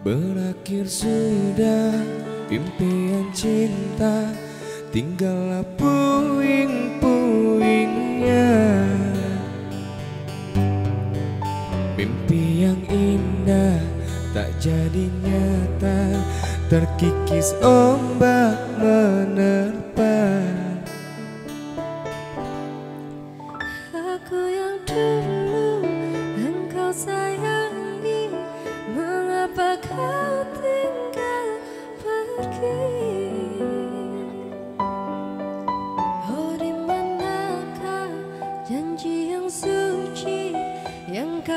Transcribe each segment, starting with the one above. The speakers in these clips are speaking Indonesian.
Berakhir sudah impian cinta Tinggallah puing-puingnya. Mimpi yang indah tak jadi nyata Terkikis ombak menerpa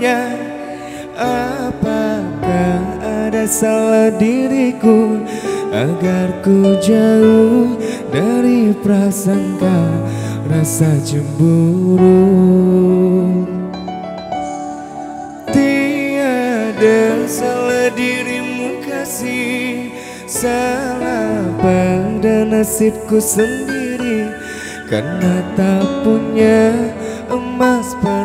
bertanya Apakah ada salah diriku Agar ku jauh dari prasangka Rasa cemburu? Tiada salah dirimu kasih Salah pada nasibku sendiri. Karena tak punya emas permata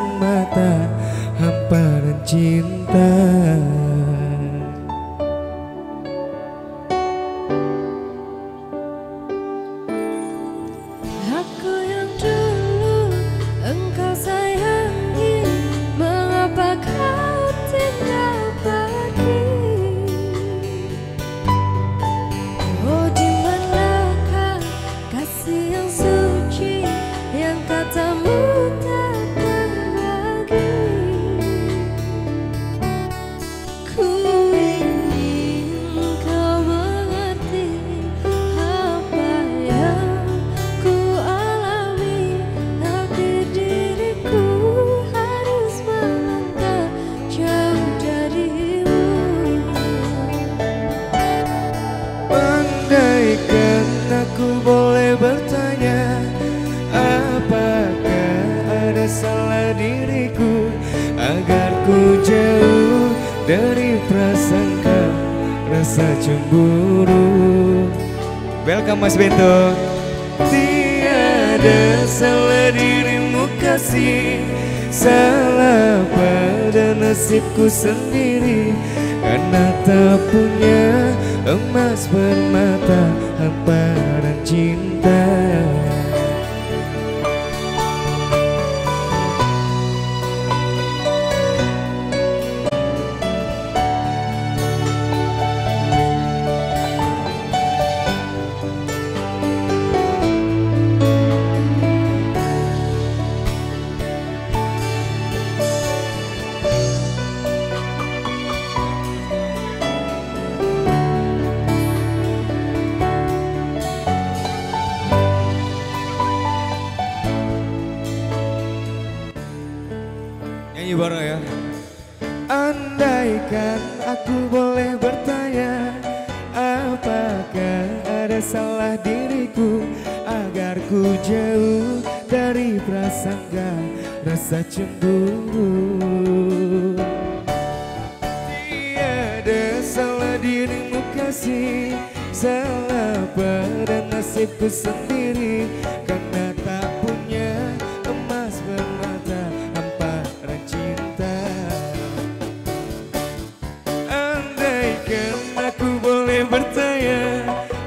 dari prasangka Rasa cemburu. Welcome Mas Bento. Tiada salah dirimu kasih Salah pada nasibku sendiri. Karena tak punya emas permata Hamparan cinta Andaikan aku boleh bertanya Apakah ada salah diriku? Agar ku jauh dari prasangka Rasa cemburu. Tiada salah dirimu kasih Salah pada nasibku sendiri. Karena bertanya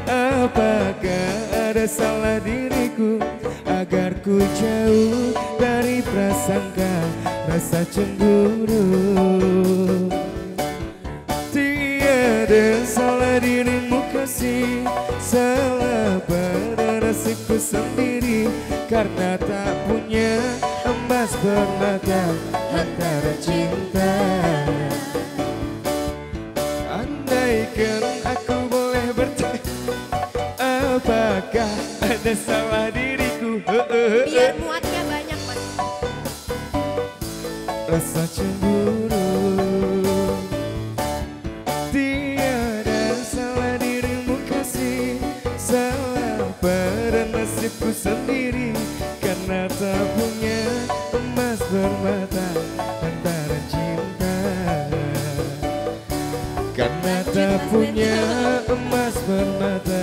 Apakah ada salah diriku? Agar ku jauh dari prasangka Rasa cemburu. Tiada salah dirimu kasih Salah pada nasibku sendiri. Karena tak punya emas permata Antara cinta. Andaikan ada salah diriku. Biar muatnya banyak mas. Rasa cemburu. Tiada salah dirimu kasih. Salah pada nasibku sendiri. Karena tak punya emas bermata Antara cinta. Karena tak punya emas bermata